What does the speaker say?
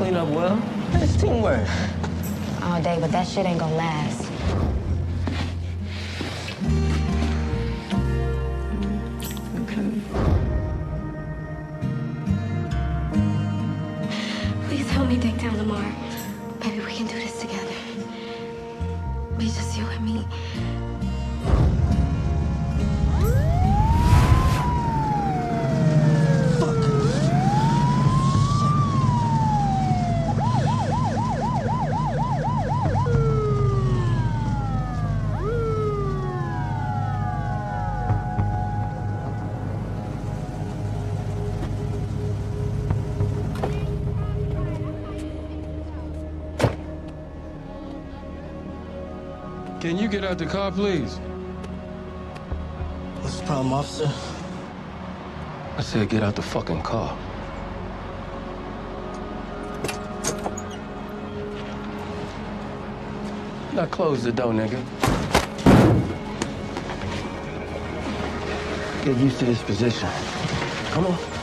well. It's teamwork. Oh, but that shit ain't gonna last. Please help me take down Lamar. Baby, we can do this together. Be just you and me. Can you get out the car, please? What's the problem, officer? I said get out the fucking car. Now close the door, nigga. Get used to this position. Come on.